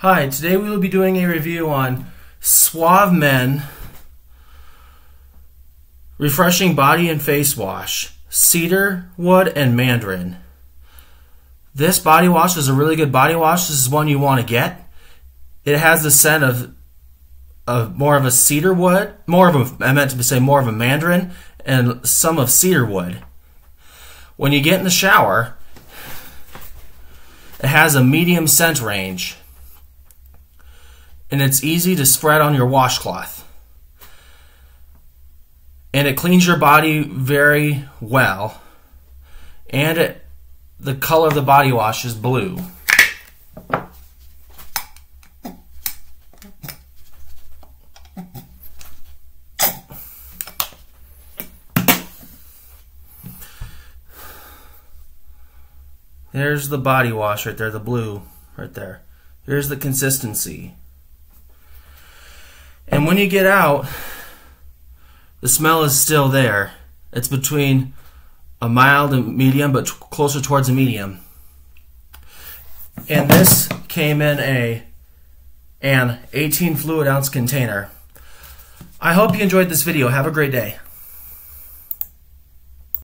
Hi, today we will be doing a review on Suave Men Refreshing Body and Face Wash, Cedar Wood and Mandarin. This body wash is a really good body wash. This is one you want to get. It has the scent of of more of a cedar wood, more of a I meant to say more of a mandarin and some of cedar wood. When you get in the shower, it has a medium scent range and it's easy to spread on your washcloth. And it cleans your body very well. And it, the color of the body wash is blue. There's the body wash right there, the blue right there. Here's the consistency. And when you get out, the smell is still there. It's between a mild and medium, but closer towards a medium. And this came in a an 18 fluid ounce container. I hope you enjoyed this video. Have a great day.